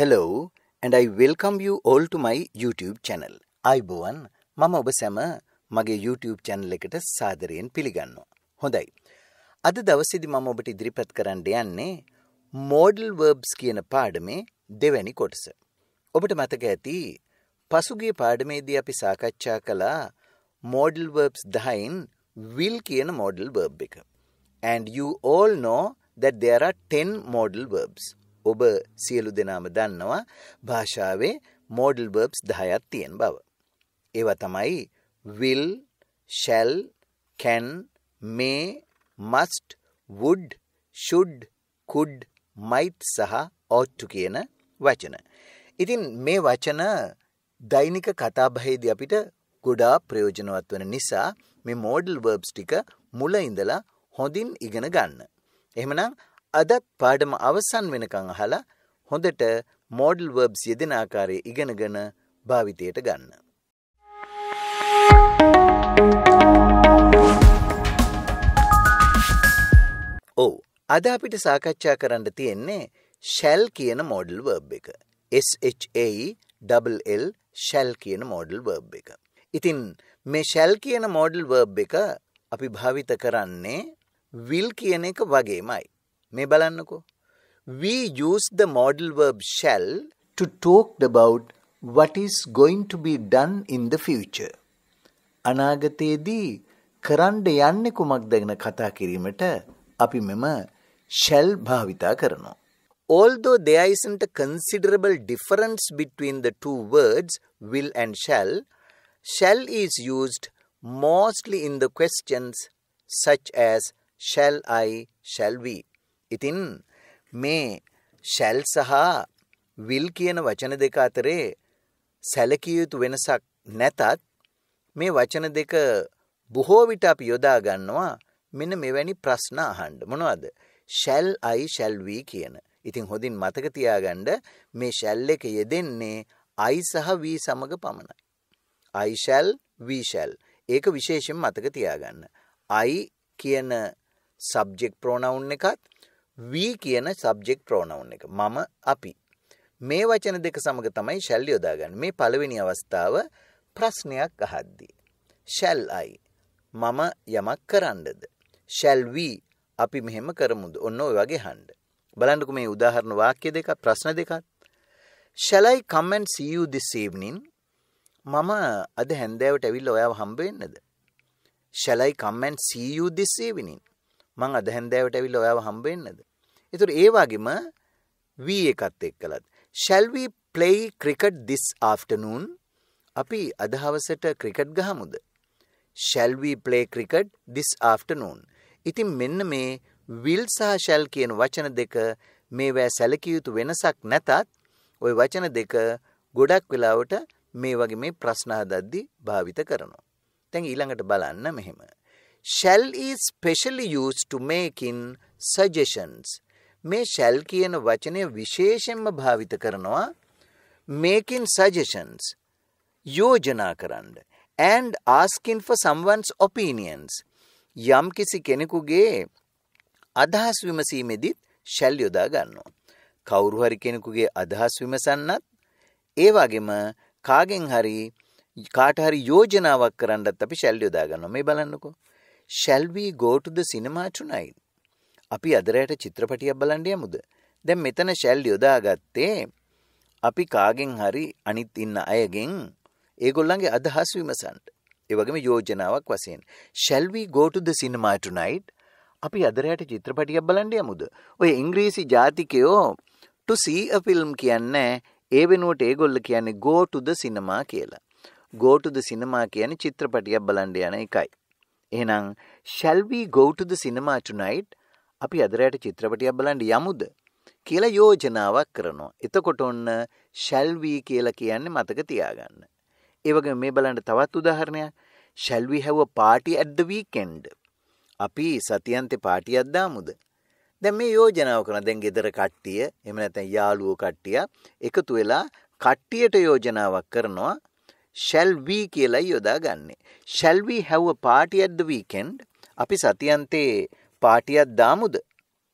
Hello and I welcome you all to my YouTube channel. අයිබෝවන් මම ඔබ සැම මගේ YouTube channel එකට සාදරයෙන් පිළිගන්නවා. හොඳයි. අද දවසේදී මම ඔබට ඉදිරිපත් කරන්න යන්නේ modal verbs කියන පාඩමේ දෙවැනි කොටස. ඔබට මතක ඇති පසුගිය පාඩමේදී අපි සාකච්ඡා කළා modal verbs 10න් will කියන modal verb එක. And you all know that there are 10 modal verbs. ඔබ සියලු දෙනාම දන්නවා භාෂාවේ modal verbs 10ක් තියෙන බව. ඒවා තමයි will, shall, can, may, must, would, should, could, might සහ ought to කියන වචන. ඉතින් මේ වචන දෛනික කතාබහේදී අපිට ගොඩාක් ප්‍රයෝජනවත් වන නිසා මේ modal verbs ටික මුල ඉඳලා හොඳින් ඉගෙන ගන්න. එහෙමනම් අදත් පාඩම අවසන් වෙනකං අහලා හොඳට modal verbs යෙදෙන ආකාරය ඉගෙනගෙන භාවිතයට ගන්න. ඔව් අද අපිට සාකච්ඡා කරන්න තියෙන්නේ shall කියන modal verb එක. SHALL shall කියන modal verb එක. ඉතින් මේ shall කියන modal verb එක අපි භාවිත කරන්නේ will කියන එක වගේමයි. මේ බලන්නකෝ. We use the modal verb shall to talk about what is going to be done in the future. අනාගතයේදී කරන්න යන්නේ කුමක්ද ගැන කතා කිරීමට අපි මෙම shall භාවිතා කරනවා. Although there isn't a considerable difference between the two words will and shall, shall is used mostly in the questions such as shall I, shall we. ඉතින් මේ shall සහ will කියන වචන දෙක අතරේ සැලකිය යුතු වෙනසක් නැතත් මේ වචන දෙක බොහෝ විට අපි යොදා ගන්නවා මෙන්න මෙවැනි ප්‍රශ්න අහන්න. මොනවද? shall I shall we කියන. ඉතින් හොඳින් මතක තියාගන්න මේ shall එක යෙදෙන්නේ I සහ we සමග පමණයි. I shall we shall. ඒක විශේෂයෙන් මතක තියාගන්න. I කියන subject pronoun එකත් we කියන subject pronoun එක. මම අපි. මේ වචන දෙක සමග තමයි shall යොදාගන්නේ. මේ පළවෙනි අවස්ථාව ප්‍රශ්නයක් අහද්දී. shall I මම යමක් කරන්නද? shall we අපි මෙහෙම කරමුද? ඔන්න ඔය වගේ අහන්න. බලන්නකෝ මේ උදාහරණ වාක්‍ය දෙක ප්‍රශ්න දෙකත්. shall I come and see you this evening? මම අද හැන්දෑවට ඇවිල්ලා ඔයාව හම්බ වෙන්නද? shall I come and see you this evening? මං අද හැන්දෑවට ඇවිල්ලා ඔයාව හම්බ වෙන්නද? ඒතර ඒ වගේම V එකත් එක්කලත් shall we play cricket this afternoon? අපි අද හවසට ක්‍රිකට් ගහමුද? shall we play cricket this afternoon? ඉතින් මෙන්න මේ will සහ shall කියන වචන දෙක මේවැ සැලකිය යුතු වෙනසක් නැතත් ওই වචන දෙක ගොඩක් වෙලාවට මේ වගේ මේ ප්‍රශ්න හදද්දී භාවිත කරනවා. දැන් ඊළඟට බලන්න මෙහෙම. shall is specially used to make in suggestions. මේ shall කියන වචනය විශේෂයෙන්ම භාවිත කරනවා making suggestions යෝජනා කරන්න and asking for someone's opinions යම් කිසි කෙනෙකුගේ අදහස් විමසීමේදීත් shall යොදා ගන්නවා. කවුරු හරි කෙනෙකුගේ අදහස් විමසන්නත් ඒ වගේම කාගෙන් හරි කාට හරි යෝජනාවක් කරන්නත් අපි shall යොදා ගන්නවා. මේ බලන්නකෝ. shall we go to the cinema tonight? අපි අද රැට චිත්‍රපටියක් බලන්න යමුද? දැන් මෙතන shall යොදාගත්තේ අපි කාගෙන් හරි අනිත් ඉන්න අයගෙන් ඒගොල්ලන්ගේ අදහස් විමසන්න. ඒ වගේම යෝජනාවක් වශයෙන්. shall we go to the cinema tonight? අපි අද රැට චිත්‍රපටියක් බලන්න යමුද? ඔය ඉංග්‍රීසි ජාතිකයෝ to see a film කියන්නේ ඒ වෙනුවට ඒගොල්ල කියන්නේ go to the cinema කියලා. go to the cinema කියන්නේ චිත්‍රපටියක් බලන්න යන එකයි. එහෙනම් shall we go to the cinema tonight? අපි අද රැට චිත්‍රපටියක් බලන්න යමුද? කියලා යෝජනාවක් කරනවා. එතකොට ඔන්න shall we කියලා කියන්නේ මතක තියාගන්න. ඒ වගේම මේ බලන්න තවත් උදාහරණයක්. shall we have a party at the weekend? අපි සතියන්තේ පාටියක් දාමුද? දැන් මේ යෝජනාව කරන දැන් ගෙදර කට්ටිය එහෙම නැත්නම් යාළුවෝ කට්ටිය එකතු වෙලා කට්ටියට යෝජනාවක් කරනවා shall we කියලා යොදාගන්නේ. shall we have a party at the weekend? අපි සතියන්තේ පාටියක් දාමුද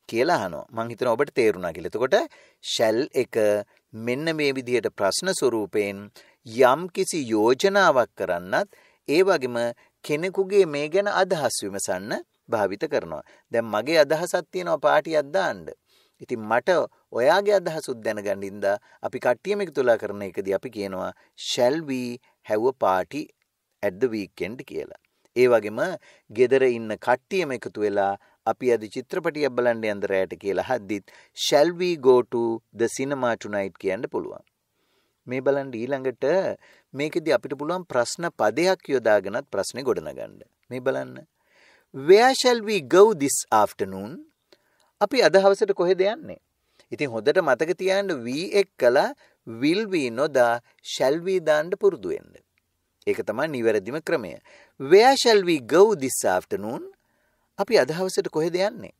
කියලා අහනවා. මං හිතනවා ඔබට තේරුණා කියලා. එතකොට shall එක මෙන්න මේ විදිහට ප්‍රශ්න ස්වරූපයෙන් යම් කිසි යෝජනාවක් කරන්නත් ඒ වගේම කෙනෙකුගේ මේ ගැන අදහස් විමසන්න භාවිත කරනවා. දැන් මගේ අදහසක් තියෙනවා පාටියක් දාන්න. ඉතින් මට ඔයාගේ අදහසුත් දැනගන්න ඉඳා අපි කට්ටියම එකතුලා කරන එකදී අපි කියනවා shall we have a party at the weekend කියලා. ඒ වගේම ගෙදර ඉන්න කට්ටියම එකතු වෙලා අපි අද චිත්‍රපටියක් බලන්න යන්න රැයට කියලා හද්දිත් shall we go to the cinema tonight කියන්න පුළුවන්. මේ බලන්න ඊළඟට මේකෙදි අපිට පුළුවන් ප්‍රශ්න පදයක් යොදාගෙනත් ප්‍රශ්නේ ගොඩනගන්න. මේ බලන්න. Where shall we go this afternoon? අපි අද හවසට කොහෙද යන්නේ? ඉතින් හොඳට මතක තියාගන්න we එක්කලා will we නොදා shall we දාන්න පුරුදු වෙන්න. ඒක තමයි නිවැරදිම ක්‍රමය. Where shall we go this afternoon? අපි අද හවසට කොහෙද යන්නේ?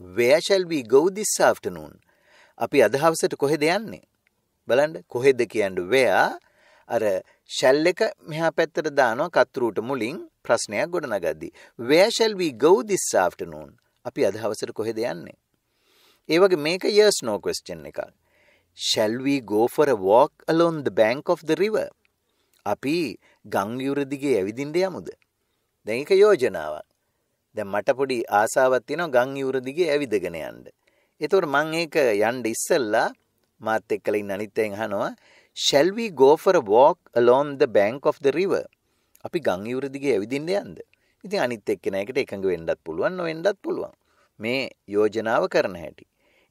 Where shall we go this afternoon? අපි අද හවසට කොහෙද යන්නේ? බලන්න කොහෙද කියන්නේ where අර shall එක මෙහා පැත්තට දානවා කතරුට මුලින් ප්‍රශ්නයක් ගොඩනගද්දී. Where shall we go this afternoon? අපි අද හවසට කොහෙද යන්නේ? ඒ වගේ මේක yes no question එකක්. Shall we go for a walk along the bank of the river? අපි ගංගියුර දිගේ ඇවිදින්න යමුද? දැන් ඒක යෝජනාවක්. දැන් මට පොඩි ආසාවක් තියෙනවා ගංගියුර දිගේ ඇවිදගෙන යන්න. ඒතකොට මම ඒක යන්න ඉස්සෙල්ලා මාත් එක්කලා ඉන්න අනිත් අයන් අහනවා shall we go for a walk along the bank of the river? අපි ගංගියුර දිගේ ඇවිදින්න යන්න. ඉතින් අනිත් එක්කෙනෙකුට එකඟ වෙන්නත් පුළුවන් නොවෙන්නත් පුළුවන්. මේ යෝජනාව කරන හැටි.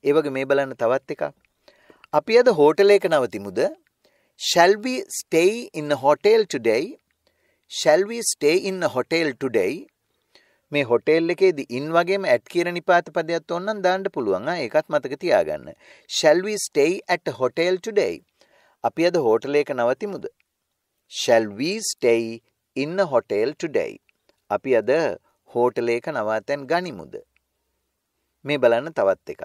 ඒ වගේ මේ බලන්න තවත් එකක්. අපි අද හෝටලයක නවතිමුද? Shall we stay in a hotel today? Shall we stay in a hotel today? මේ හොටෙල් එකේදී ඉන් වගේම ඇට් කියන නිපාත පදයක් ඕනනම් දාන්න පුළුවන්. ආ ඒකත් මතක තියාගන්න. Shall we stay at a hotel today? අපි අද හෝටලයක නවතිමුද? Shall we stay in a hotel today? අපි අද හෝටලයක නවාතැන් ගනිමුද? මේ බලන්න තවත් එකක්.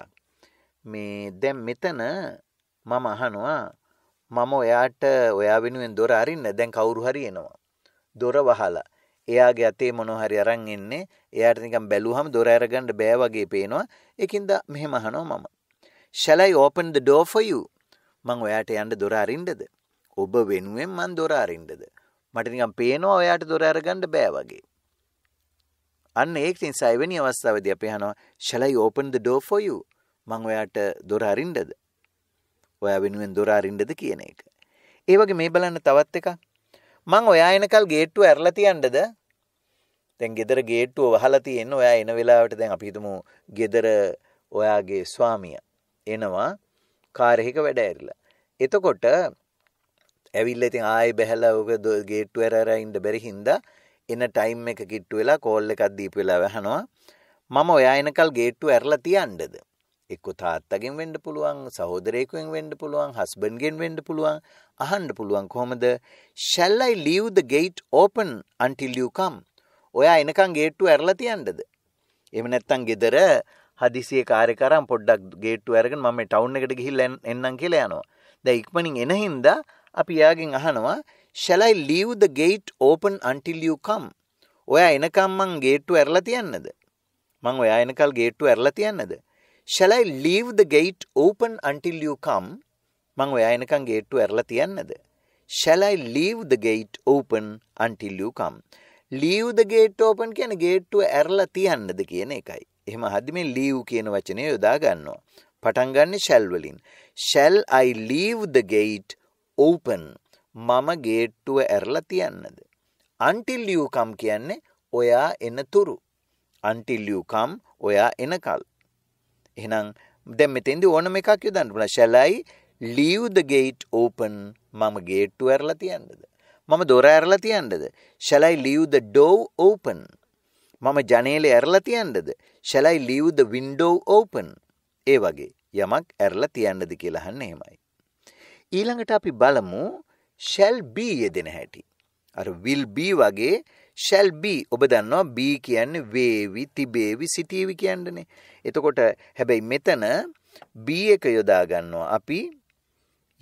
මේ දැන් මෙතන මම අහනවා මම ඔයාට ඔයා වෙනුවෙන් දොර අරින්න දැන් කවුරු හරි එනවා. දොර වහලා. එයාගේ අතේ මොනවා හරි අරන් එන්නේ. එයාට නිකන් බැලුවහම දොර අරගන්න බෑ වගේ පේනවා. ඒකින්ද මෙහෙම අහනවා මම. Shall I open the door for you? මං ඔයාට යන්න දොර අරින්නද? ඔබ වෙනුවෙන් මං දොර අරින්නද? මට නිකන් පේනවා ඔයාට දොර අරගන්න බෑ වගේ. අන්න ඒක නිසා එවැනි අවස්ථාවේදී අපි අහනවා shall I open the door for you? මං ඔයාට දොර අරින්නද? ඔයා වෙනුවෙන් දොර අරින්නද කියන එක. ඒ වගේ මේ බලන්න තවත් එකක්. මං ඔයා එනකල් ගේට්ටුව ඇරලා තියන්නද? දැන් ගෙදර ගේට්ටුව වහලා තියෙන ඔයා එන වෙලාවට දැන් අපි හිතමු ගෙදර ඔයාගේ ස්වාමියා එනවා කාර් එකක වැඩ ඇරිලා. එතකොට ඇවිල්ලා ඉතින් ආයෙ බැහැලා ඔක ගේට්ටුව ඇර ඇර ඉන්න බැරි හින්දා එන ටයිම් එක කිට්ටු වෙලා කෝල් එකක් දීපු වෙලාව අහනවා මම ඔයා එනකල් ගේට්ටුව ඇරලා තියන්නද? එක්ක තාත්තගෙන් වෙන්න පුළුවන් සහෝදරයෙකුෙන් වෙන්න පුළුවන් හස්බන්ඩ්ගෙන් වෙන්න පුළුවන් අහන්න පුළුවන් කොහොමද? Shall i leave the gate open until you come? ඔයා එනකන් ගේට්ටුව ඇරලා තියන්නද? එහෙම නැත්නම් ගෙදර හදිසියේ කාර්ය කරන් පොඩ්ඩක් ගේට්ටුව අරගෙන මම මේ ටවුන් එකට ගිහිල්ලා එන්නම් කියලා යනවා. දැන් ඉක්මනින් එන හින්දා අපි යාගෙන් අහනවා shall i leave the gate open until you come? ඔයා එනකම් මං ගේට්ටුව ඇරලා තියන්නද? මං ඔයා එනකල් ගේට්ටුව ඇරලා තියන්නද? Shall I leave the gate open until you come? මං ඔයා එනකන් ගේට්ටුව ඇරලා තියන්නද? Shall I leave the gate open until you come? leave the gate open කියන්නේ ගේට්ටුව ඇරලා තියන්නද කියන එකයි. එහෙම හදි මේ leave කියන වචනය යොදා ගන්නවා. පටන් ගන්න shall වලින්. Shall I leave the gate open? මම ගේට්ටුව ඇරලා තියන්නද? until you come කියන්නේ ඔයා එනතුරු. until you come ඔයා එනකල්. එහෙනම් දැන් මෙතෙන්දී ඕනම එකක් යොදන්න පුළුවන්. shall I leave the gate open? මම ගේට්ටුව ඇරලා තියන්නද? මම දොර ඇරලා තියන්නද? shall I leave the door open? මම ජනේලේ ඇරලා තියන්නද? shall I leave the window open? ඒ වගේ යමක් ඇරලා තියන්නද කියලා අහන්නේ එහෙමයි. ඊළඟට අපි බලමු shall be යෙදෙන හැටි. අර will be වගේ shall be ඔබ දන්නවා be කියන්නේ වේවි තිබේවි සිටීවි කියන්නේනේ. එතකොට හැබැයි මෙතන be එක යොදා ගන්නවා අපි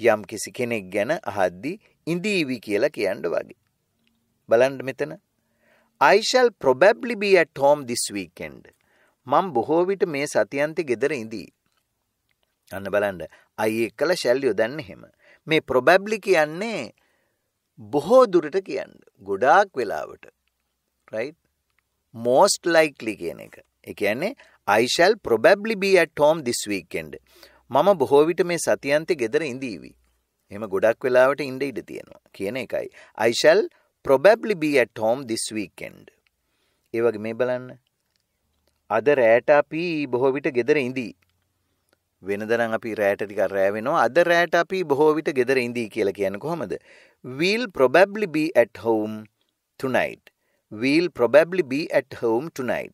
යම් කිසි කෙනෙක් ගැන අහද්දි ඉඳීවි කියලා කියන්න වගේ. බලන්න මෙතන I shall probably be at home this weekend. මම බොහෝ විට මේ සතියන්තේ ගෙදර ඉඳී. අන්න බලන්ඩ අයි එක්කල ශැල්ලියෝ දන්න හෙම. මේ ප්‍රොබැබ්ලි කියන්නේ බොහෝ දුරට කියන්න ගොඩාක් වෙලාවට රයි මෝස්ට ලයික්ලි කියන එක. එකන්නේ I shall probably be at home this weekend මම බොහෝවිට මේ සතියන්තය ගෙදර ඉඳීවී. එම ගොඩක් වෙලාවට ඉන්ඩ ඉඩ තියෙනවා කියන එකයි. I shall probably be at home this weekend ඒවගේ මේ බලන්න. අද රෑට අපි බොහෝ විට ගෙදර ඉඳී. වෙනදනම් අපි රෑට ටික රෑවෙනවා අද රෑට අපි බොහෝ විට ගෙදර ඉඳී කියලා කියන කොහොමද? We'll probably be at home tonight. We'll probably be at home tonight.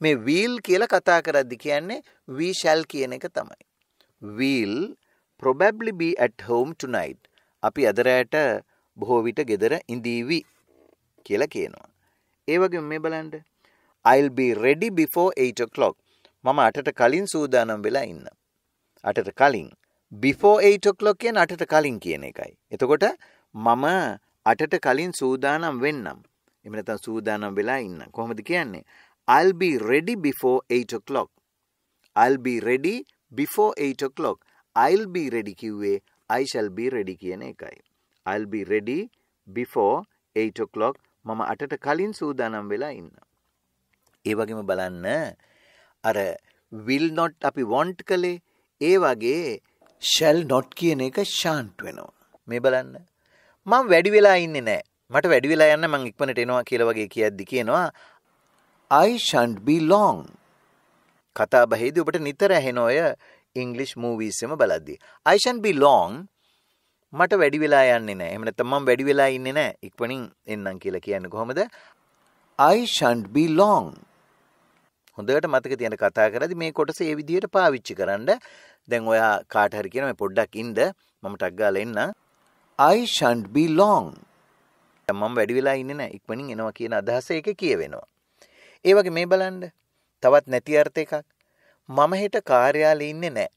මේ will කියලා කතා කරද්දි කියන්නේ we shall කියන එක තමයි. we'll probably be at home tonight. අපි අද රෑට බොහෝ විට ගෙදර ඉඳීවි කියලා කියනවා. ඒ වගේම මේ බලන්න. I'll be ready before 8 o'clock. මම අටට කලින් සූදානම් වෙලා ඉන්න. අටට කලින්. බිෆෝ 8 o'clock කියන අටට කලින් කියන එකයි. එතකොට මම අටට කලින් සූදානම් වෙන්නම්. එහෙම නැත්නම් සූදානම් වෙලා ඉන්න. කොහොමද කියන්නේ? I'll be ready before 8 o'clock. I'll be ready before 8 o'clock. I'll be ready කිව්වේ I shall be ready කියන එකයි. I'll be ready before 8 o'clock. මම අටට කලින් සූදානම් වෙලා ඉන්න. ඒ වගේම බලන්න අර will not අපි want කළේ ඒ වගේ ශැල් නොට් කියන එක ශාන්ට් වෙනවා. මේ බලන්න. මං වැඩි වෙලා ඉන්නේ නෑ. මට වැඩි වෙලා යන්න මං ඉක්මනට එනවා කියලා වගේ කියද්දි කියනවා I shan't be long. කතා බහේදී ඔබට නිතර ඇහෙන ඔය ඉංග්ලිෂ් මූවීස් එම බලද්දී. I shan't be long මට වැඩි වෙලා යන්නේ නෑ. එහෙම නැත්නම් මම වැඩි වෙලා ඉන්නේ නෑ. ඉක්මනින් එන්නම් කියලා කියන්නේ කොහොමද? I shan't be long. හොඳට මතක තියෙන කතා කරද්දී මේ කොටස ඒ විදිහට පාවිච්චි කරන්න දැන් ඔයා කාට හරි කියන මේ පොඩ්ඩක් ඉන්න මම ටක් ගාලා එන්න I shan't be long මම වැඩි වෙලා ඉන්නේ නැහැ. ඉක්මනින් එනවා කියන අදහස ඒක කියවෙනවා. ඒ වගේ මේ බලන්න. තවත් නැති අර්ථ එකක්. මම හෙට කාර්යාලේ ඉන්නේ නැහැ.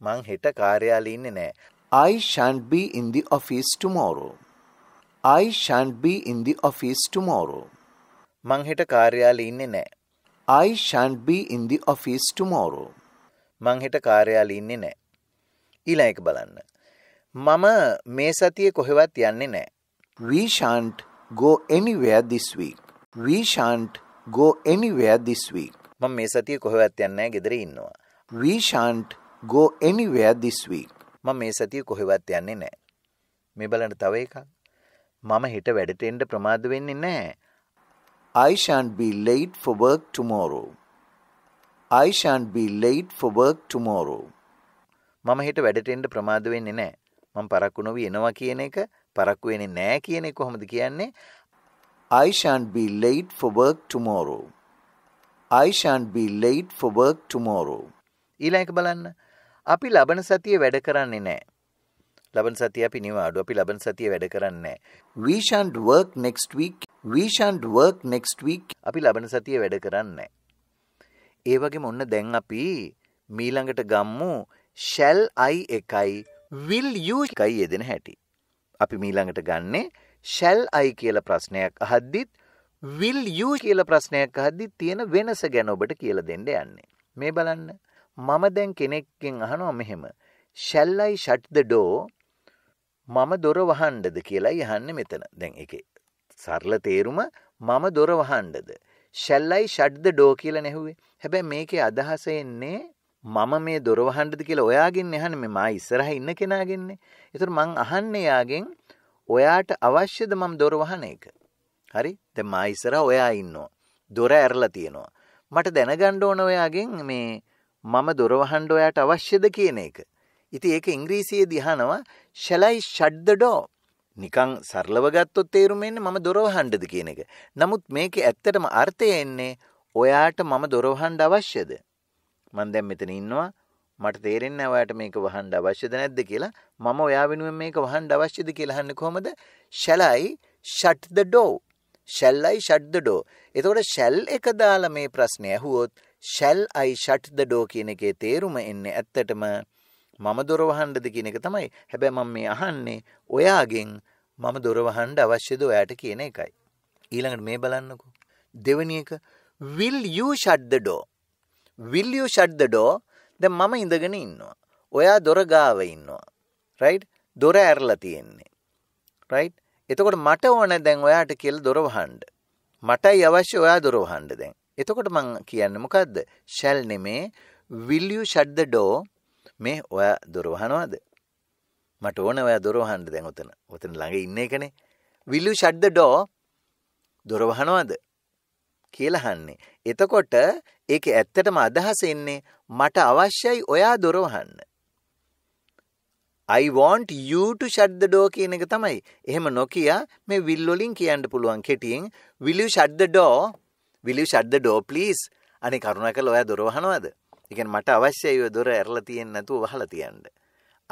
මං හෙට කාර්යාලේ ඉන්නේ නැහැ. I shan't be in the office tomorrow. I shan't be in the office tomorrow. මං හෙට කාර්යාලේ ඉන්නේ නැහැ. I shan't be in the office tomorrow. මං හෙට කාර්යාලේ ඉන්නේ නැහැ. ඊළඟ එක බලන්න. මම මේ සතියේ කොහෙවත් යන්නේ නැහැ. We shan't go anywhere this week. We shan't go anywhere this week. මම මේ සතියේ කොහෙවත් යන්නේ නැහැ. ගෙදර ඉන්නවා. We shan't go anywhere this week. මම මේ සතියේ කොහෙවත් යන්නේ නැහැ. මේ බලන්න තව එකක්. මම හෙට වැඩට එන්න ප්‍රමාද වෙන්නේ නැහැ. I shan't be late for work tomorrow. I shan't be late for work tomorrow. මම හෙට වැඩට එන්න ප්‍රමාද වෙන්නේ නැහැ. මම පරක්කු නොවි එනවා කියන එක පරක්කු වෙන්නේ නැහැ කියන එක කොහොමද කියන්නේ? I shan't be late for work tomorrow. I shan't be late for work tomorrow. ඊළඟ බලන්න. අපි ලබන සතියේ වැඩ කරන්නේ නැහැ. ලබන සතිය අපි නිවාඩු. අපි ලබන සතියේ වැඩ කරන්නේ නැහැ. We shan't work next week. We shan't work next week. අපි ලබන සතියේ වැඩ කරන්නේ නැහැ. ඒ වගේම ඔන්න දැන් අපි මීළඟට ගම්මු shall I එකයි will you එකයි යෙදෙන හැටි. අපි මීළඟට ගන්නේ shall I කියලා ප්‍රශ්නයක් අහද්දිත් will you කියලා ප්‍රශ්නයක් අහද්දිත් තියෙන වෙනස ගැන ඔබට කියලා දෙන්න යන්නේ. මේ බලන්න. මම දැන් කෙනෙක්ගෙන් අහනවා මෙහෙම. shall I shut the door? මම දොර වහන්නද කියලා යහන්නේ මෙතන. දැන් ඒකේ සරල තේරුම මම දොර වහන්නද? shall I shut the door කියලා නැහුවේ. හැබැයි මේකේ අදහස එන්නේ මම මේ දොර වහන්නද කියලා ඔයාගෙන් අහන්නේ මේ මා ඉස්සරහා ඉන්න කෙනාගෙන්නේ. ඒතර මං අහන්නේ යාගෙන් ඔයාට අවශ්‍යද මම දොර වහන එක? හරි? දැන් මා ඉස්සරහා ඔයා ඉන්නවා. දොර ඇරලා තියෙනවා. මට දැනගන්න ඕන ඔයාගෙන් මේ මම දොර වහන්න ඔයාට අවශ්‍යද කියන එක. ඉතින් ඒක ඉංග්‍රීසියේදී අහනවා shall I shut the door? නිකං සරලව ගත්තොත් තේරුම එන්නේ මම දොර වහන්නද කියන එක. නමුත් මේකේ ඇත්තටම අර්ථය එන්නේ ඔයාට මම දොර වහන්න අවශ්‍යද? මම දැන් මෙතන ඉන්නවා මට තේරෙන්නේ නැහැ ඔයාට මේක වහන්න අවශ්‍යද නැද්ද කියලා. මම ඔයා වෙනුවෙන් මේක වහන්න අවශ්‍යද කියලා අහන්නේ කොහොමද? shall I shut the door? shall I shut the door? එතකොට shall එක දාලා මේ ප්‍රශ්නේ ඇහුවොත් shall I shut the door කියන එකේ තේරුම එන්නේ ඇත්තටම මම දොර වහන්නද කියන එක තමයි. හැබැයි මම මේ අහන්නේ ඔයාගෙන් මම දොර වහන්න අවශ්‍යද ඔයාට කියන එකයි. ඊළඟට මේ බලන්නකෝ. දෙවෙනි එක will you shut the door? Will you shut the door? දැන් මම ඉඳගෙන ඉන්නවා. ඔයා දොර ගාව ඉන්නවා. රයිට්? දොර ඇරලා තියෙන්නේ. රයිට්? එතකොට මට ඕන දැන් ඔයාට කියලා දොර වහන්න. මටයි අවශ්‍ය ඔයා දොර වහන්න දැන්. එතකොට මං කියන්නේ මොකද්ද? shall නෙමේ will you shut the door මේ ඔයා දොර වහනවද? මට ඕන ඔයා දොර වහන්න දැන් උතන. උතන ළඟ ඉන්න එකනේ. will you shut the door දොර වහනවද? කියලා අහන්නේ. එතකොට ඒක ඇත්තටම අදහස එන්නේ මට අවශ්‍යයි ඔයා දොර වහන්න. I want you to shut the door කියන එක තමයි. එහෙම නොකිය මේ will වලින් කියන්න පුළුවන් කෙටියෙන් will you shut the door? will you shut the door please? අනේ කරුණාකරලා ඔයා දොර වහනවද? ඒ කියන්නේ මට අවශ්‍යයි ඔය දොර ඇරලා තියෙන්නේ නැතුව වහලා තියන්න.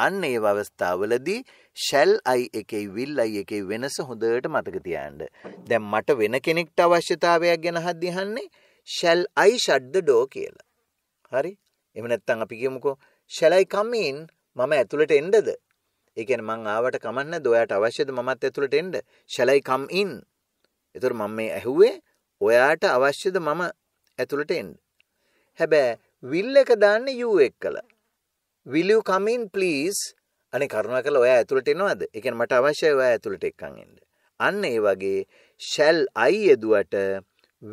අන්න ඒ අවස්ථාවලදී shall I එකේ will I එකේ වෙනස හොඳට මතක තියාගන්න. දැන් මට වෙන කෙනෙක්ට අවශ්‍යතාවයක් ගැන හද්දි අහන්නේ shall I shut the door කියලා. හරි? එහෙම නැත්නම් අපි කියමුකෝ shall I come in? මම ඇතුළට එන්නද? ඒ කියන්නේ මං ආවට කමක් නැද්ද? ඔයාට අවශ්‍යද මමත් ඇතුළට එන්න? shall I come in? ඒතර මම මේ ඇහුවේ ඔයාට අවශ්‍යද මම ඇතුළට එන්න? හැබැයි will එක දාන්නේ you එක්කලා. Will you come in please අනේ කරුණාකරලා ඔයා ඇතුළට එනවද? ඒ කියන්නේ මට අවශ්‍යයි ඔයා ඇතුළට එක්කන් එන්න. අන්න ඒ වගේ shall I යෙදුවට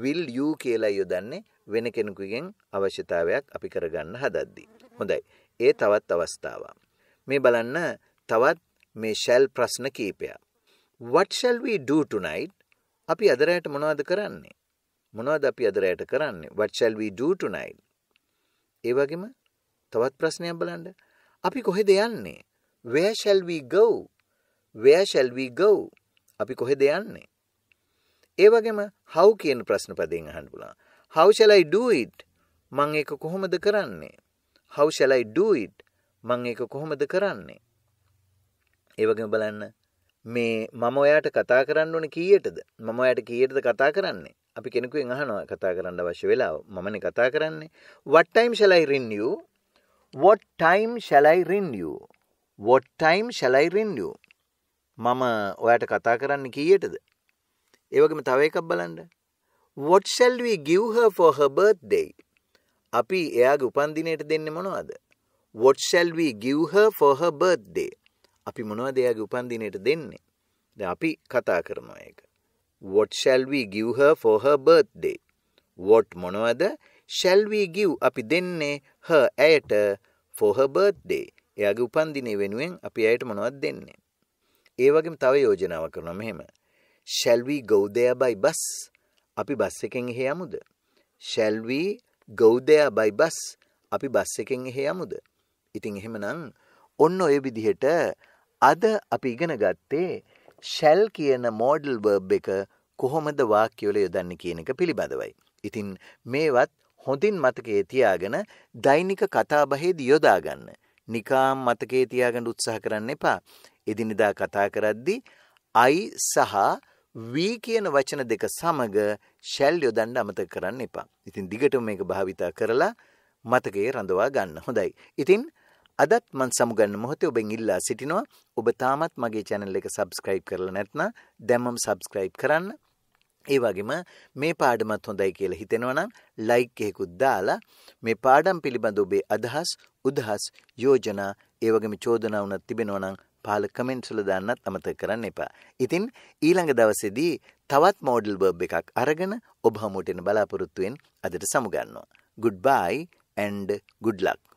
will you කියලා යොදන්නේ වෙන කෙනෙකුගෙන් අවශ්‍යතාවයක් අපි කරගන්න හදද්දී. හොඳයි. ඒ තවත් අවස්ථාවක්. මේ බලන්න තවත් මේ shall ප්‍රශ්න කීපයක්. What shall we do tonight? අපි අද රැයට මොනවද කරන්නේ? මොනවද අපි අද රැයට කරන්නේ? What shall we do tonight? ඒ වගේම තවත් ප්‍රශ්නයක් බලන්න. අපි කොහෙද යන්නේ? Where shall we go? Where shall we go? අපි කොහෙද යන්නේ? ඒ වගේම how කියන ප්‍රශ්න පදයෙන් අහන්න පුළුවන්. How shall I do it? මං ඒක කොහොමද කරන්නේ? How shall I do it? මං ඒක කොහොමද කරන්නේ? ඒ වගේම බලන්න මේ මම ඔයාට කතා කරන්න ඕනේ කීයටද? මම ඔයාට කීයටද කතා කරන්නේ? අපි කෙනෙකුෙන් අහනවා කතා කරන්න අවශ්‍ය වෙලාව. මමනේ කතා කරන්නේ. What time shall I ring you? What time shall I ring you? What time shall I ring you? මම ඔයාට කතා කරන්න කීයටද? ඒ වගේම තව එකක් බලන්න. What shall we give her for her birthday? අපි එයාගේ උපන්දිනයට දෙන්නේ මොනවද? What shall we give her for her birthday? අපි මොනවද එයාගේ උපන්දිනයට දෙන්නේ? දැන් අපි කතා කරනවා ඒක. What shall we give her for her birthday? What මොනවද? Shall we give අපි දෙන්නේ her ඇයට for her birthday? එයාගේ උපන්දිනය වෙනුවෙන් අපි ඇයට මොනවද දෙන්නේ? ඒ වගේම තව යෝජනාවක් කරනවා මෙහෙම. Shall we go there by bus? අපි බස් එකෙන් එහෙ යමුද? Shall we go there by bus අපි බස් එකෙන් එහෙ යමුද ඉතින් එහෙමනම් ඔන්න ඔය විදිහට අද අපි ඉගෙන ගත්තේ shall කියන modal verb එක කොහොමද වාක්‍යවල යොදන්නේ කියන එක පිළිබඳවයි. ඉතින් මේවත් හොඳින් මතකයේ තියාගෙන දෛනික කතාබහේදී යොදා ගන්න. නිකාම් මතකයේ තියාගන්න උත්සාහ කරන්න එපා. එදිනෙදා කතා කරද්දී I සහ වී කියන වචන දෙක සමග ෂැල් යොදන්න අමතක කරන්න එපා. ඉතින් දිගටම මේක භාවිතා කරලා මතකයේ රඳවා ගන්න. හොඳයි. ඉතින් අදත් මන් සමුගන්න මොහොතේ ඔබෙන් ඉල්ලා සිටිනවා ඔබ තාමත් මගේ channel එක subscribe කරලා නැත්නම් දැම්මම subscribe කරන්න. ඒ වගේම මේ පාඩමත් හොඳයි කියලා හිතෙනවා නම් like එකකුත් දාලා මේ පාඩම් පිළිබඳ ඔබේ අදහස්, උදහස්, යෝජනා, ඒ වගේම චෝදනා වුණත් තිබෙනවා නම් පහල කමෙන්ට්ස් වල දාන්නත් අමතක කරන්න එපා. ඉතින් ඊළඟ දවසේදී තවත් මෝඩල් verb එකක් අරගෙන ඔබ හමුවට එන බලාපොරොත්තු වෙන අදට සමුගන්නවා. goodbye and good luck.